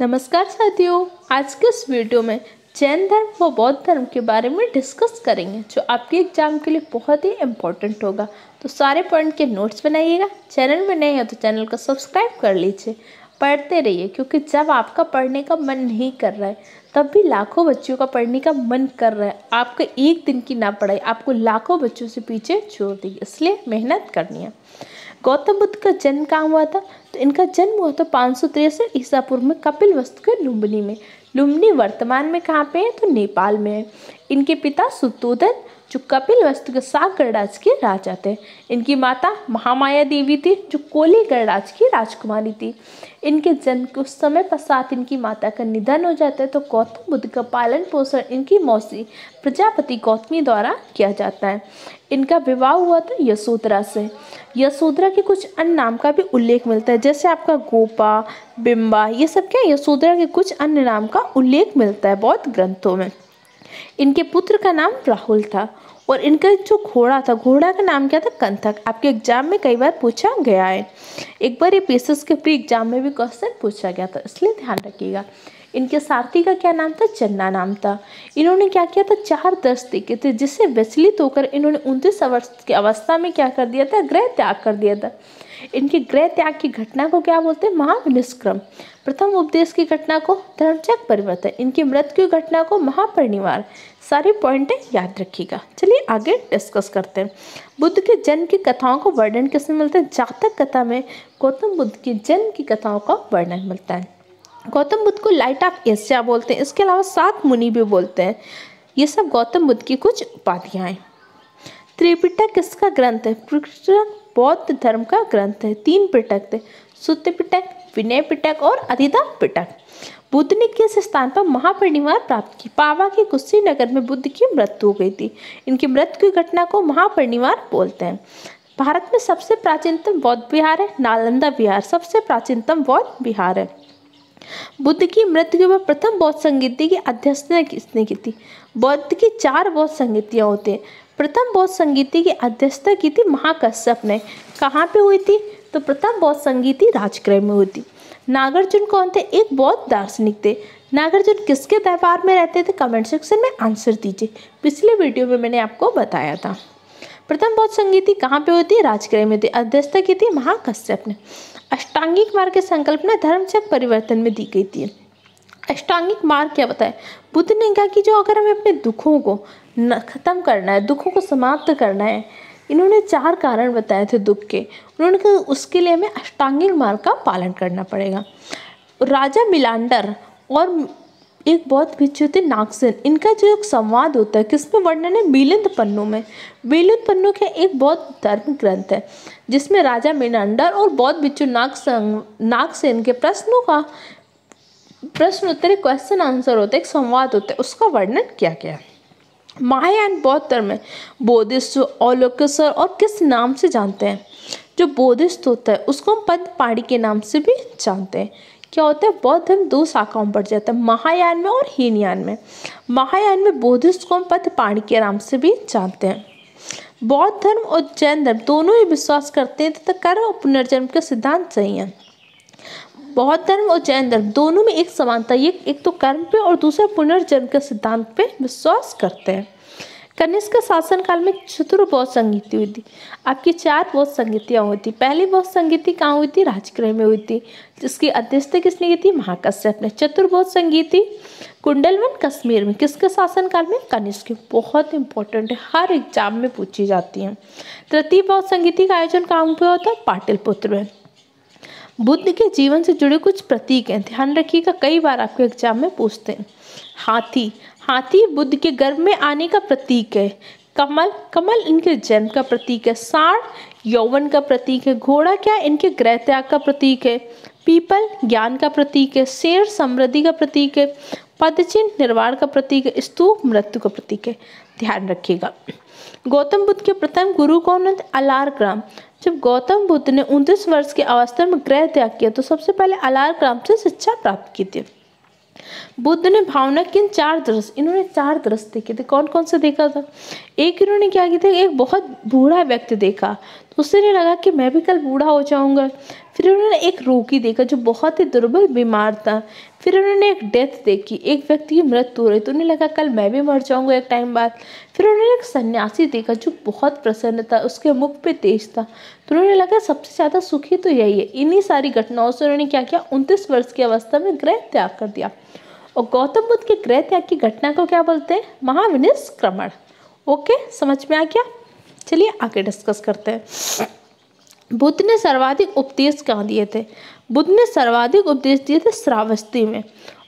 नमस्कार साथियों, आज के इस वीडियो में जैन धर्म व बौद्ध धर्म के बारे में डिस्कस करेंगे, जो आपके एग्ज़ाम के लिए बहुत ही इम्पोर्टेंट होगा। तो सारे पॉइंट के नोट्स बनाइएगा, चैनल में नए हो तो चैनल को सब्सक्राइब कर लीजिए। पढ़ते रहिए, क्योंकि जब आपका पढ़ने का मन नहीं कर रहा है, तब भी लाखों बच्चों का पढ़ने का मन कर रहा है। आपका एक दिन की ना पढ़ाई आपको लाखों बच्चों से पीछे छोड़ देगी, इसलिए मेहनत करनी है। गौतम बुद्ध का जन्म कहाँ हुआ था? तो इनका जन्म हुआ था पाँच सौ तिरसठ ईसा पूर्व में कपिल वस्तु के लुम्बनी में। लुम्बनी वर्तमान में कहाँ पे है? तो नेपाल में है। इनके पिता सुतोधन जो कपिल वस्तु के साग गणराज के राजा थे। इनकी माता महामाया देवी थी, जो कोली गणराज की राजकुमारी थी। इनके जन्म के उस समय पश्चात इनकी माता का निधन हो जाता है तो गौतम बुद्ध का पालन पोषण इनकी मौसी प्रजापति गौतमी द्वारा किया जाता है। इनका विवाह हुआ था यशोधरा से। यशोधरा के कुछ अन्य नाम का भी उल्लेख मिलता है, जैसे आपका गोपा, बिम्बा, ये सब क्या, यशोधरा के कुछ अन्य नाम का उल्लेख मिलता है बहुत ग्रंथों में। इनके पुत्र का नाम राहुल था और इनका जो घोड़ा था, घोड़ा का नाम क्या था? कंथक। आपके एग्ज़ाम में कई बार पूछा गया है। एक बार ये पीसेस के प्री एग्ज़ाम में भी क्वेश्चन पूछा गया था, इसलिए ध्यान रखिएगा। इनके सारथी का क्या नाम था? चन्ना नाम था। इन्होंने क्या किया था? चार दस देखे थे, जिससे विचलित होकर इन्होंने उनतीस वर्ष की अवस्था में क्या कर दिया था? गृह त्याग कर दिया था। इनके गृह त्याग की घटना को क्या बोलते हैं? महाविनिष्क्रम। प्रथम उपदेश की घटना को धर्मचक परिवर्तन। इनकी मृत्यु की घटना को महापरिनिवार। सारे पॉइंट याद रखिएगा। चलिए आगे डिस्कस करते हैं। बुद्ध के जन्म की कथाओं को वर्णन किसमें मिलता है? जातक कथा में गौतम बुद्ध के जन्म की कथाओं का वर्णन मिलता है। गौतम बुद्ध को लाइट ऑफ़ एशिया बोलते हैं? इसके अलावा सात मुनि भी बोलते हैं। ये सब गौतम बुद्ध की कुछ उपाधियाँ हैं। त्रिपिटक किसका ग्रंथ है? बौद्ध धर्म का ग्रंथ है। तीन पिटक थे। सुत्त पिटक विनय पिटक और अधिधम पिटक बुद्ध ने किस स्थान पर महापरिनिवार प्राप्त की? पावा के कुश्ती नगर में बुद्ध की मृत्यु हो गई थी। इनकी मृत्यु की घटना को महापरिनिवार बोलते हैं। भारत में सबसे प्राचीनतम बौद्ध विहार है। नालंदा विहार, सबसे प्राचीनतम बौद्ध विहार है। बुद्ध की मृत्यु के बाद प्रथम बौद्ध संगीति की अध्यक्षता किसने की थी? बौद्ध की चार बौद्ध संगीतियाँ होती हैं। प्रथम बौद्ध संगीति की अध्यक्षता की थी महाकश्यप ने। कहाँ पे हुई थी? तो प्रथम बौद्ध संगीति राजगृह में हुई थी। नागार्जुन कौन थे? एक बौद्ध दार्शनिक थे। नागार्जुन किसके दरबार में रहते थे? कमेंट सेक्शन में आंसर दीजिए। पिछले वीडियो में मैंने आपको बताया था। प्रथम बौद्ध संगीति कहाँ पे होती है? राजगृह में थी अध्यक्षता की थी महाकश्यप ने। अष्टांगिक मार्ग की संकल्पना धर्मचक परिवर्तन में दी गई थी। अष्टांगिक मार्ग क्या बताए? बुद्ध ने कहा कि जो अगर हमें अपने दुखों को ख़त्म करना है, दुखों को समाप्त करना है, इन्होंने चार कारण बताए थे दुख के। उन्होंने कहा उसके लिए हमें अष्टांगिक मार्ग का पालन करना पड़ेगा। राजा मिलांडर और एक बहुत थे, नागसेन। इनका जो एक संवाद होता है किसमें वर्णन है मिलिंद पन्नों में। मिलिंद पन्नों के एक बहुत धर्म ग्रंथ है, जिसमें राजा मिलांडर और बौद्ध भिक्षु नागसन नागसेन के प्रश्नों का, प्रश्न उत्तर क्वेश्चन आंसर होता है, एक संवाद होता है, उसका वर्णन किया गया है। महायान बौद्ध धर्म में बोधिस्व औलोकेश्वर और किस नाम से जानते हैं? जो बोधिस्त होता है, उसको हम पद पाड़ी के नाम से भी जानते हैं। क्या होता है बौद्ध धर्म दो शाखाओं में बढ़ जाता है, महायान में और हीनयान में। महायान में बोधिस्ट को हम पद पाणी के नाम से भी जानते हैं। बौद्ध धर्म और जैन धर्म दोनों ही विश्वास करते हैं, तथा कर्म और पुनर्जन्म के सिद्धांत सही हैं। बौद्ध धर्म और जैन धर्म दोनों में एक समानता ये एक तो कर्म पे और दूसरा पुनर्जन्म के सिद्धांत पे विश्वास करते हैं। कनिष्क शासन काल में चतुर्बौद्ध संगीति हुई थी आपकी चार बौद्ध संगीतियाँ हुई थी पहली बौद्ध संगीति कहाँ हुई थी राजगृह में हुई थी जिसकी अध्यक्षता किसने की थी? महाकश्यप ने। चतुर्बौद्ध संगीति, कुंडलवन कश्मीर में। किसके शासन काल में? कनिष्क बहुत इंपॉर्टेंट है। हर एग्ज़ाम में पूछी जाती है। तृतीय बौद्ध संगीति का आयोजन कहाँ होता है पाटिलपुत्र में। बुद्ध के जीवन से जुड़े कुछ प्रतीक हैं। ध्यान रखिएगा, कई बार आपके एग्ज़ाम में पूछते हैं। हाथी हाथी बुद्ध के गर्भ में आने का प्रतीक है। कमल कमल इनके जन्म का प्रतीक है। साढ़, यौवन का प्रतीक है। घोड़ा क्या इनके ग्रह त्याग का प्रतीक है? पीपल, ज्ञान का प्रतीक है। शेर, समृद्धि का प्रतीक है। पदचिन्ह निर्वाण का प्रतीक है। स्तूप, मृत्यु का प्रतीक है। ध्यान रखिएगा। गौतम बुद्ध के प्रथम गुरु कौन है? अलार ग्राम जब गौतम बुद्ध ने उनतीस वर्ष की अवस्था में ग्रह त्याग किया तो सबसे पहले अलार ग्राम से शिक्षा प्राप्त की थी। बुद्ध ने भावना किन चार दृश्य इन्होंने चार दृश्य देखे थे। कौन कौन से देखा था? एक इन्होंने क्या किया था? एक बहुत बूढ़ा व्यक्ति देखा उससे लगा कि मैं भी कल बूढ़ा हो जाऊँगा। फिर उन्होंने एक रोगी देखा जो बहुत ही दुर्बल बीमार था। फिर उन्होंने एक डेथ देखी, एक व्यक्ति की मृत्यु हो रही तो उन्हें लगा, कल मैं भी मर जाऊँगा एक टाइम बाद। फिर उन्होंने एक सन्यासी देखा जो बहुत प्रसन्न था, उसके मुख पे तेज था। तो उन्होंने लगा, सबसे ज़्यादा सुखी तो यही है। इन्हीं सारी घटनाओं से उन्होंने क्या किया? उनतीस वर्ष की अवस्था में ग्रह त्याग कर दिया। और गौतम बुद्ध के ग्रह त्याग की घटना को क्या बोलते हैं? महाविनिष्क्रमण ओके, समझ में आ गया? चलिए आगे डिस्कस करते हैं। बुद्ध ने सर्वाधिक उपदेश कहाँ दिए थे? बुद्ध ने सर्वाधिक उपदेश दिए थे श्रावस्ती में।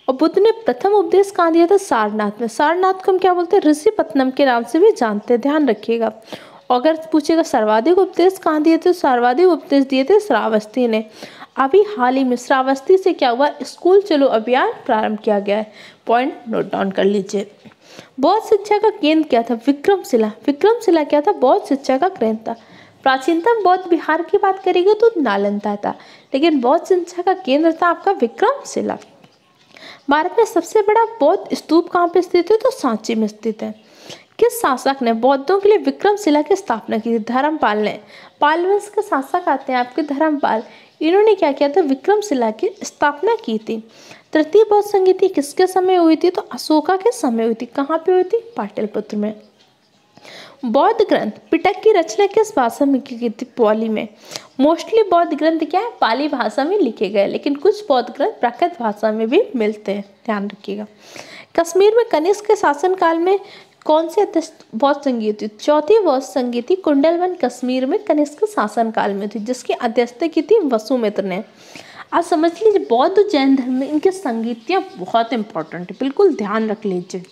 और बुद्ध ने प्रथम उपदेश कहाँ दिया था? सारनाथ में। सारनाथ को हम क्या बोलते हैं? ऋषि पत्नम के नाम से भी जानते हैं। ध्यान रखिएगा। अगर पूछेगा सर्वाधिक उपदेश कहाँ दिए थे? सर्वाधिक उपदेश दिए थे श्रावस्ती ने। अभी हाल ही में श्रावस्ती से क्या हुआ? स्कूल चलो अभियान प्रारंभ किया गया है। पॉइंट नोट डाउन कर लीजिए। बौद्ध शिक्षा का केंद्र क्या था? विक्रमशिला। विक्रमशिला क्या था? बौद्ध शिक्षा का केंद्र था। प्राचीनतम बौद्ध बिहार की बात करेंगे तो नालंदा था। लेकिन बौद्ध शिक्षा का केंद्र था आपका विक्रमशिला। भारत में सबसे बड़ा बौद्ध स्तूप कहाँ पे स्थित है? तो सांची में स्थित है। किस शासक ने बौद्धों के लिए विक्रमशिला की स्थापना की थी? धर्मपाल ने। पाल वंश के शासक आते हैं आपके धर्मपाल। इन्होंने क्या किया था? विक्रमशिला की स्थापना की थी। तृतीय बौद्ध संगीति किसके समय हुई थी? तो अशोका के समय हुई थी। कहाँ पे हुई थी? पाटलिपुत्र में। बौद्ध ग्रंथ, पिटक की रचना किस भाषा में की गई थी? पाली में। मोस्टली बौद्ध ग्रंथ क्या है? पाली भाषा में लिखे गए, लेकिन कुछ बौद्ध ग्रंथ प्राकृत भाषा में भी मिलते हैं। ध्यान रखिएगा। कश्मीर में कनिष्क के शासनकाल में कौन सी बौद्ध संगीत थी? चौथी बौद्ध संगीत कुंडलवन कश्मीर में कनिष्क शासनकाल में थी, जिसकी अध्यक्षता की थी वसुमित्र ने। आप समझ लीजिए, बौद्ध जैन धर्म में इनके संगीतियाँ बहुत इंपॉर्टेंट है, बिल्कुल ध्यान रख लीजिए।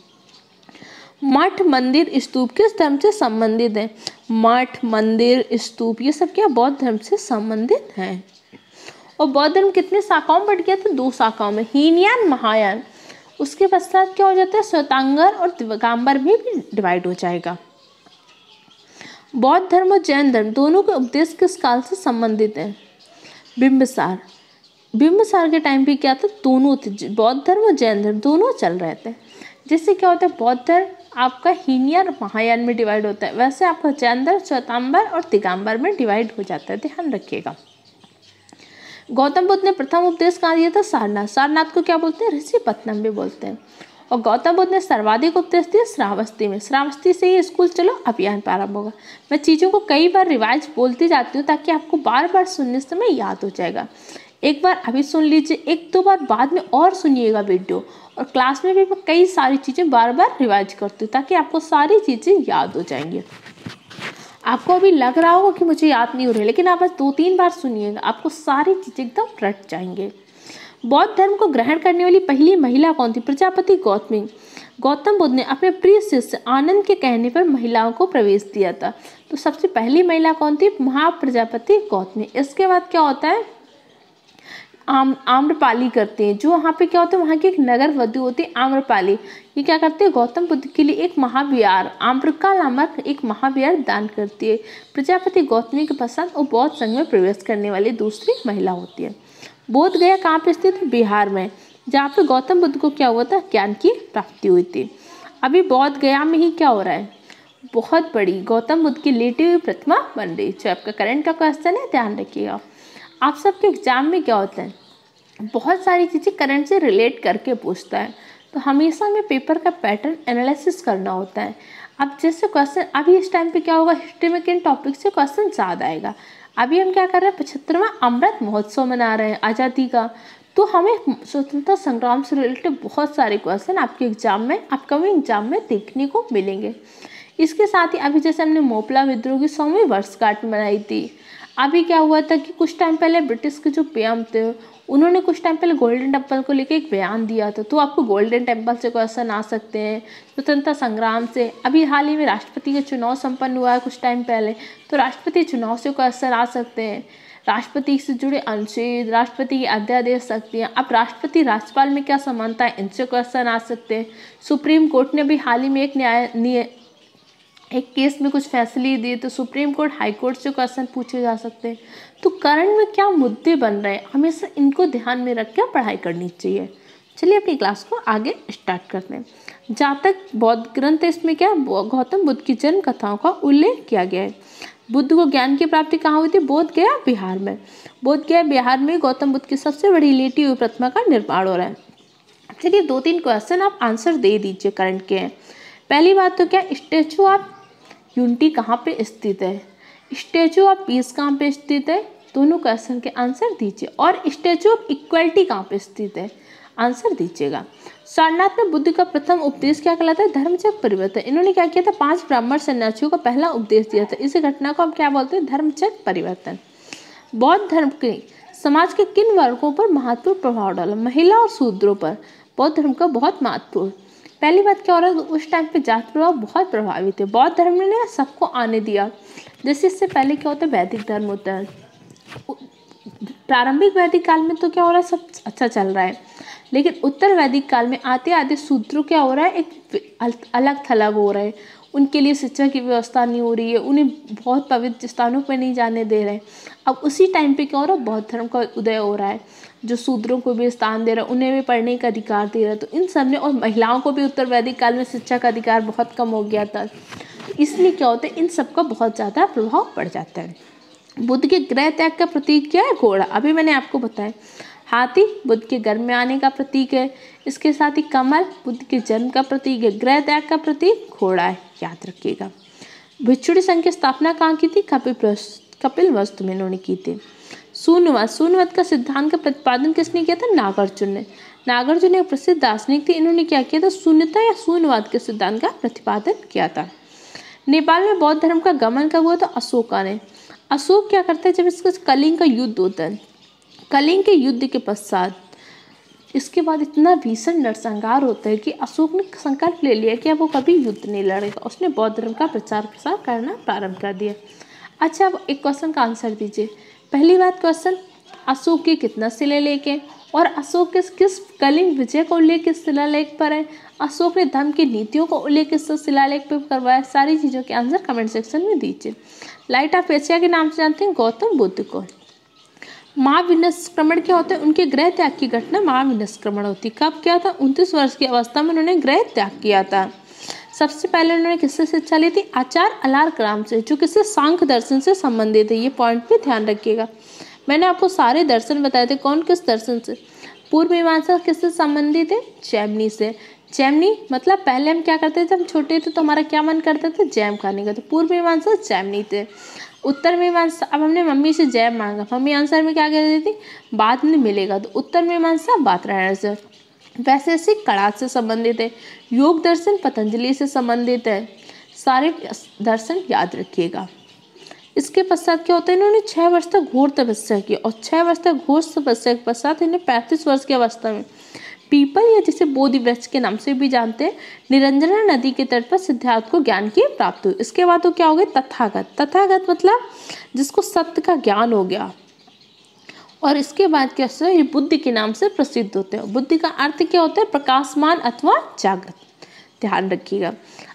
मठ, मंदिर, स्तूप किस धर्म से संबंधित है? मठ, मंदिर, स्तूप, ये सब क्या बौद्ध धर्म से संबंधित हैं? और बौद्ध धर्म कितने शाखाओं में बढ़ गया था? दो शाखाओं में। हीनयान महायान। उसके पश्चात क्या हो जाता है? श्वेतांगर और दिगंबर में भी डिवाइड हो जाएगा। बौद्ध धर्म और जैन धर्म दोनों के उपदेश किस काल से संबंधित है? बिंबसार। बिंबसार के टाइम पे क्या था? दोनों थे। बौद्ध धर्म और जैन धर्म दोनों चल रहे थे। जिससे क्या होता है? बौद्ध धर्म आपका हीनिया और महायान में डिवाइड होता है। वैसे आपका जैन धर्म श्वेतांबर और दिगंबर में डिवाइड हो जाता है। ध्यान रखिएगा। गौतम बुद्ध ने प्रथम उपदेश कहाँ दिया था? सारनाथ। सारनाथ को क्या बोलते हैं? ऋषि पत्नम भी बोलते हैं। और गौतम बुद्ध ने सर्वाधिक उपदेश दिया श्रावस्ती में। श्रावस्ती से ही स्कूल चलो, अभियान प्रारंभ होगा। मैं चीज़ों को कई बार रिवाइज बोलती जाती हूँ ताकि आपको बार बार सुनने समय याद हो जाएगा। एक बार अभी सुन लीजिए, एक दो बार बाद में और सुनिएगा वीडियो। और क्लास में भी मैं कई सारी चीज़ें बार बार रिवाइज करती हूँ ताकि आपको सारी चीज़ें याद हो जाएँगी। आपको अभी लग रहा होगा कि मुझे याद नहीं हो रही, लेकिन आप बस दो तीन बार सुनिएगा आपको सारी चीज़ें एकदम रट जाएँगे। बौद्ध धर्म को ग्रहण करने वाली पहली महिला कौन थी? प्रजापति गौतमी। गौतम बुद्ध ने अपने प्रिय शिष्य आनंद के कहने पर महिलाओं को प्रवेश दिया था। तो सबसे पहली महिला कौन थी? महाप्रजापति गौतमी। इसके बाद क्या होता है? आम, आम्रपाली करते हैं। जो वहाँ पे क्या होता है, वहाँ की एक नगर वधु होती है, आम्रपाली। ये क्या करते हैं, गौतम बुद्ध के लिए एक महाविहार आम्रका नामक एक महाविहार दान करती है। प्रजापति गौतमी के पसंद और बौद्ध संघ में प्रवेश करने वाली दूसरी महिला होती है। बोध गया कहाँ पर स्थित बिहार में। जहाँ पे गौतम बुद्ध को क्या हुआ था? ज्ञान की प्राप्ति हुई थी। अभी बौद्ध गया में ही क्या हो रहा है? बहुत बड़ी। गौतम बुद्ध की लेटी हुई प्रतिमा बन रही है। आपका करंट का क्वेश्चन है, ध्यान रखिएगा। आप सबके एग्ज़ाम में क्या होता है? बहुत सारी चीज़ें करंट से रिलेट करके पूछता है। तो हमेशा हमें पेपर का पैटर्न एनालिसिस करना होता है। अब जैसे क्वेश्चन अभी इस टाइम पे क्या होगा? हिस्ट्री में किन टॉपिक से क्वेश्चन ज़्यादा आएगा? अभी हम क्या कर रहे हैं? पचहत्तरवा अमृत महोत्सव मना रहे हैं, आज़ादी का। तो हमें स्वतंत्रता संग्राम से रिलेटेड बहुत सारे क्वेश्चन आपके एग्ज़ाम में अपकमिंग एग्ज़ाम में देखने को मिलेंगे। इसके साथ ही अभी जैसे हमने मोपला विद्रोह की सौवीं वर्षगांठ मनाई थी। अभी क्या हुआ था कि कुछ टाइम पहले ब्रिटिश के जो पीएम थे, उन्होंने कुछ टाइम पहले गोल्डन टेंपल को लेकर एक बयान दिया था। तो आपको गोल्डन टेंपल से क्वेश्चन आ सकते हैं। स्वतंत्रता संग्राम से। अभी हाल ही में राष्ट्रपति का चुनाव संपन्न हुआ है कुछ टाइम पहले। तो राष्ट्रपति चुनाव से क्वेश्चन आ सकते हैं। राष्ट्रपति से जुड़े अनुच्छेद, राष्ट्रपति की अध्यादेश शक्तियाँ अब राष्ट्रपति राज्यपाल में क्या समानता है? इनसे क्वेश्चन आ सकते हैं। सुप्रीम कोर्ट ने भी हाल ही में एक न्याय एक केस में कुछ फैसले दिए तो सुप्रीम कोर्ट, हाई कोर्ट से क्वेश्चन पूछे जा सकते हैं। तो करंट में क्या मुद्दे बन रहे हैं? हमेशा इनको ध्यान में रख कर पढ़ाई करनी चाहिए। चलिए अपनी क्लास को आगे स्टार्ट करते हैं। जातक बौद्ध ग्रंथ इसमें क्या गौतम बुद्ध की जन्म कथाओं का उल्लेख किया गया है। बुद्ध को ज्ञान की प्राप्ति कहाँ हुई थी? बोध गया बिहार में। बोध गया बिहार में गौतम बुद्ध की सबसे बड़ी लेटी हुई प्रतिमा का निर्माण हो रहा है। चलिए दो तीन क्वेश्चन आप आंसर दे दीजिए करंट के। पहली बात तो क्या स्टेचू ऑफ़ यूनिटी कहाँ पे स्थित है? स्टेचू ऑफ़ पीस कहाँ पे स्थित है? दोनों क्वेश्चन के आंसर दीजिए। और स्टेचू ऑफ़ इक्वलिटी कहाँ पे स्थित है? आंसर दीजिएगा। सारनाथ में बुद्ध का प्रथम उपदेश क्या कहलाता है? धर्मचक परिवर्तन। इन्होंने क्या किया था? पाँच ब्राह्मण सन्यासियों का पहला उपदेश दिया था। इस घटना को हम क्या बोलते हैं? धर्मचक परिवर्तन। बौद्ध धर्म के समाज के किन वर्गों पर महत्वपूर्ण प्रभाव डाला? महिला और शूद्रों पर। बौद्ध धर्म का बहुत महत्वपूर्ण पहली बात क्या हो रहा है, उस टाइम पे जात प्रभाव बहुत प्रभावित है बौद्ध धर्म ने सबको आने दिया। जैसे इससे पहले क्या होता है, वैदिक धर्म होता है। प्रारंभिक वैदिक काल में तो क्या हो रहा है, सब अच्छा चल रहा है। लेकिन उत्तर वैदिक काल में आते आते सूत्रों क्या हो रहा है, एक अलग थलग हो रहा है। उनके लिए शिक्षा की व्यवस्था नहीं हो रही है, उन्हें बहुत पवित्र स्थानों पर नहीं जाने दे रहे अब उसी टाइम पे क्या हो रहा है, बौद्ध धर्म का उदय हो रहा है। जो शूद्रों को भी स्थान दे रहा है, उन्हें भी पढ़ने का अधिकार दे रहा है। तो इन सबने, और महिलाओं को भी उत्तर वैदिक काल में शिक्षा का अधिकार बहुत कम हो गया था। इसलिए क्या होता है, इन सब का बहुत ज़्यादा प्रभाव पड़ जाता है। बुद्ध के ग्रह त्याग का प्रतीक क्या है? घोड़ा। अभी मैंने आपको बताया। हाथी बुद्ध के घर में आने का प्रतीक है। इसके साथ ही कमल बुद्ध के जन्म का प्रतीक है। ग्रह त्याग का प्रतीक घोड़ा है। याद रखिएगा। भिक्षुड़ी संघ की स्थापना कहाँ की थी? कपिल कपिल वस्तु में इन्होंने की थी। शून्यवाद शून्यवाद का सिद्धांत का प्रतिपादन किसने किया था? नागार्जुन ने। नागार्जुन एक प्रसिद्ध दार्शनिक थे। इन्होंने क्या किया था? शून्यता या शून्यवाद के सिद्धांत का प्रतिपादन किया था। नेपाल में बौद्ध धर्म का गमन कब हुआ था? अशोका ने। अशोक क्या करते हैं? जब इसका कलिंग का युद्ध होता है। कलिंग के युद्ध के पश्चात इसके बाद इतना भीषण नरसंहार होता है कि अशोक ने संकल्प ले लिया कि अब वो कभी युद्ध नहीं लड़ेगा। उसने बौद्ध धर्म का प्रचार प्रसार करना प्रारंभ कर दिया। अच्छा अब एक क्वेश्चन का आंसर दीजिए। पहली बात क्वेश्चन अशोक के कितना शिलालेख है और अशोक के किस कलिंग विजय का उल्लेख किस शिलालेख पर है? अशोक ने धर्म की नीतियों का उल्लेख किस शिलालेख पर करवाया? सारी चीज़ों के आंसर कमेंट सेक्शन में दीजिए। लाइट ऑफ़ एशिया के नाम से जानते हैं गौतम बुद्ध को। महाविनस्क्रमण क्या होता है? उनके ग्रह त्याग की घटना महाविनस्क्रमण होती। कब क्या था? उनतीस वर्ष की अवस्था में उन्होंने ग्रह त्याग किया था। सबसे पहले उन्होंने किससे शिक्षा ली थी? आचार अलार ग्राम से, जो किससे सांख्य दर्शन से संबंधित है, ये पॉइंट पे ध्यान रखिएगा। मैंने आपको सारे दर्शन बताए थे, कौन किस दर्शन से? पूर्व मीमांसा किससे संबंधित है? जैमनी से। जैमनी मतलब पहले हम क्या करते थे हम छोटे थे तो हमारा क्या मन करता था? जैम खाने का। तो पूर्व मीमांसा जैमनी थे। उत्तर मीमांसा, अब हमने मम्मी से जैम मांगा। मम्मी आंसर में क्या कह रही थी? बाद में मिलेगा। तो उत्तर मीमांसा बात रहना से। वैशेषिक कड़ा से संबंधित है, योग दर्शन पतंजलि से संबंधित है, सारे दर्शन याद रखिएगा। इसके पश्चात क्या होता है, इन्होंने छः वर्ष तक घोर तपस्या की और छः वर्ष तक घोर तपस्या के पश्चात इन्हें पैंतीस वर्ष की अवस्था में पीपल या जिसे बोधि वृक्ष के नाम से भी जानते हैं, निरंजना नदी के तट पर सिद्धार्थ को ज्ञान की प्राप्त हुई। इसके बाद तो क्या हो गया तथागत। तथागत मतलब जिसको सत्य का ज्ञान हो गया। और इसके बाद क्या होता है, ये बुद्धि के नाम से प्रसिद्ध होते हैं। बुद्धि का अर्थ क्या होता है, प्रकाशमान अथवा जागृत। ध्यान रखिएगा।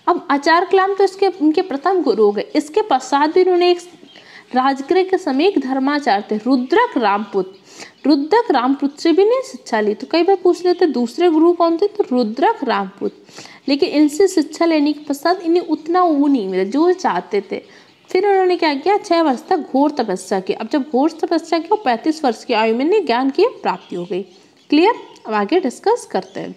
अब आचार कलाम तो इसके उनके प्रथम गुरु हो गए। इसके पश्चात भी उन्होंने एक राजगृह के समय एक धर्माचार्य थे, रुद्रक रामपुत। रुद्रक रामपुत से भी नहीं शिक्षा ली। तो कई बार पूछ लेते, दूसरे गुरु कौन थे? तो रुद्रक रामपुत। लेकिन इनसे शिक्षा लेने के पश्चात इन्हें उतना वो नहीं मिला, जो चाहते थे। फिर उन्होंने क्या किया? छह वर्ष तक घोर तपस्या की। अब जब घोर तपस्या की पैंतीस वर्ष की आयु में ज्ञान की प्राप्ति हो गई। क्लियर अब आगे डिस्कस करते हैं।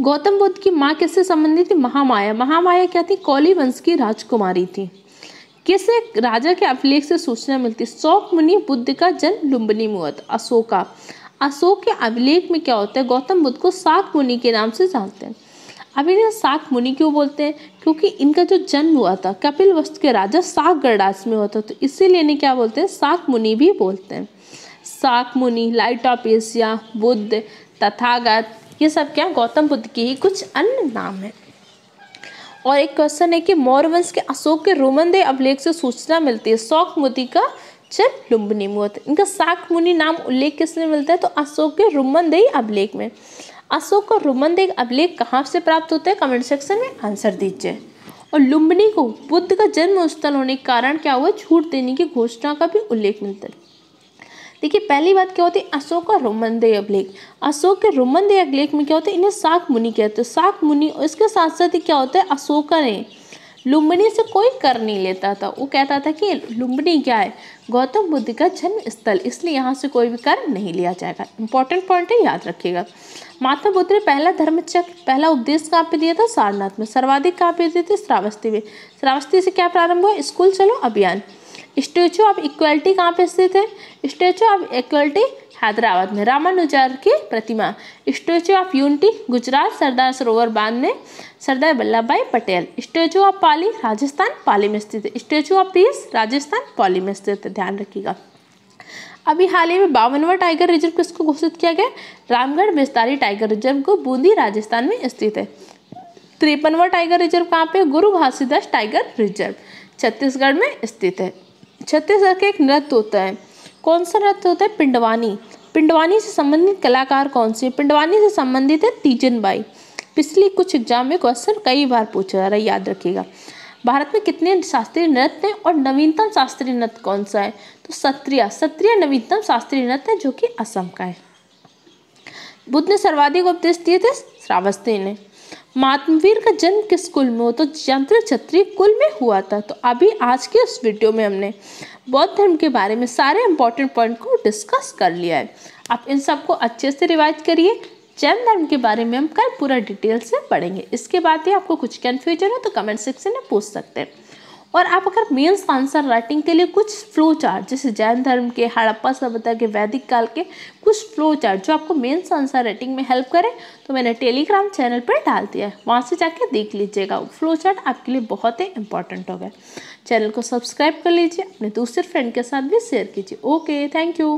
गौतम बुद्ध की माँ किससे संबंधित थी? महामाया। महामाया क्या थी? कौली वंश की राजकुमारी थी। किस? राजा के अभिलेख से सूचना मिलती। शौक मुनि बुद्ध का जन्म लुम्बनी मुहत अशोका। अशोक के अभिलेख में क्या होता है? गौतम बुद्ध को साक मुनि के नाम से जानते हैं। अब इन्हें साक मुनि क्यों बोलते हैं? क्योंकि इनका जो जन्म हुआ था, कपिल वस्तु के राजा साक गढ़ास में था तो इसीलिए इन्हें क्या बोलते हैं? साक मुनि भी बोलते हैं। Shakya Muni, light of Asia, Buddha, Tathagata, ये सब क्या? गौतम बुद्ध के ही कुछ अन्य नाम है। और एक क्वेश्चन है कि मौर्यवंश के अशोक के रोमनदेह अभिलेख से सूचना मिलती है, शौक मोती का चल लुम्बनी मुहत इनका साक मुनि नाम उल्लेख किसने मिलता है? तो अशोक के रुमनदेही अभिलेख में। अशोक का रुमनदेह अभिलेख कहाँ से प्राप्त होता है? कमेंट सेक्शन में आंसर दीजिए। और लुम्बनी को बुद्ध का जन्म स्थल होने के कारण क्या हुआ? छूट देने की घोषणा का भी उल्लेख मिलता है। देखिए, पहली बात क्या होती है? अशोक और रोमनदेव अभिलेख अशोक के रोमनदेव अभिलेख में क्या होता है? इन्हें शाक मुनि कहते हैं। शाक मुनि और इसके साथ साथ क्या होता है? अशोका ने लुम्बनी से कोई कर नहीं लेता था। वो कहता था कि लुम्बनी क्या है? गौतम बुद्ध का जन्म स्थल, इसलिए यहाँ से कोई भी कर नहीं लिया जाएगा। इंपॉर्टेंट पॉइंट है, याद रखिएगा। बुद्ध ने पहला धर्मचक्र, पहला उपदेश कहाँ पे दिया था? सारनाथ में। सर्वाधिक कहाँ पे दिए थे? श्रावस्ती में। श्रावस्ती से क्या प्रारंभ हुआ? स्कूल चलो, अभियान। स्टेचू ऑफ़ इक्वलिटी कहाँ पे स्थित है? स्टेचू ऑफ़ इक्वलिटी हैदराबाद में। रामानुजार की प्रतिमा। Statue of Unity Gujarat, Sardar Sarovar बाँध में। सरदार वल्लभ भाई पटेल। स्टेचू ऑफ़ पाली, राजस्थान, पाली में स्थित है। Statue of Peace Rajasthan, Pali में स्थित है। ध्यान रखिएगा। अभी हाल ही में बावनवा टाइगर रिज़र्व किसको घोषित किया गया? रामगढ़ बिस्तारी टाइगर रिज़र्व को बूंदी राजस्थान में स्थित है। तिरपनवा टाइगर रिज़र्व कहाँ पे गुरु घासीदास टाइगर रिज़र्व, छत्तीसगढ़ में स्थित है। छत्तीसगढ़ का एक नृत्य होता है। कौन सा नृत्य होता है? पिंडवानी। पिंडवानी से संबंधित कलाकार कौन से पिंडवानी से संबंधित है तीजन बाई। पिछली कुछ एग्ज़ाम में क्वेश्चन कई बार पूछा जा रहा है, याद रखिएगा। भारत में कितने शास्त्रीय नृत्य हैं और नवीनतम शास्त्रीय नृत्य कौन सा है? तो सत्रिया। सत्रिया नवीनतम शास्त्रीय नृत्य है जो कि असम का है। बुद्ध ने सर्वाधिक उपदेश दिए थे श्रावस्ती ने। महात्मवीर का जन्म किस कुल में हो तो यंत्र क्षत्रिय कुल में हुआ था। तो अभी आज के उस वीडियो में हमने बौद्ध धर्म के बारे में सारे इंपॉर्टेंट पॉइंट को डिस्कस कर लिया है। आप इन सबको अच्छे से रिवाइज करिए। जैन धर्म के बारे में हम कल पूरा डिटेल से पढ़ेंगे। इसके बाद ही आपको कुछ कन्फ्यूज़न हो तो कमेंट सेक्शन में पूछ सकते हैं। और आप अगर मेन्स आंसर राइटिंग के लिए कुछ फ्लो चार्ट जैसे जैन धर्म के, हड़प्पा सभ्यता के, वैदिक काल के, कुछ फ्लो चार्ट जो आपको मेन्स आंसर राइटिंग में हेल्प करें तो मैंने टेलीग्राम चैनल पर डाल दिया है। वहाँ से जाके देख लीजिएगा। फ्लो चार्ट आपके लिए बहुत ही इंपॉर्टेंट होगा चैनल को सब्सक्राइब कर लीजिए, अपने दूसरे फ्रेंड के साथ भी शेयर कीजिए। Okay thank you